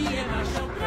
me and myself.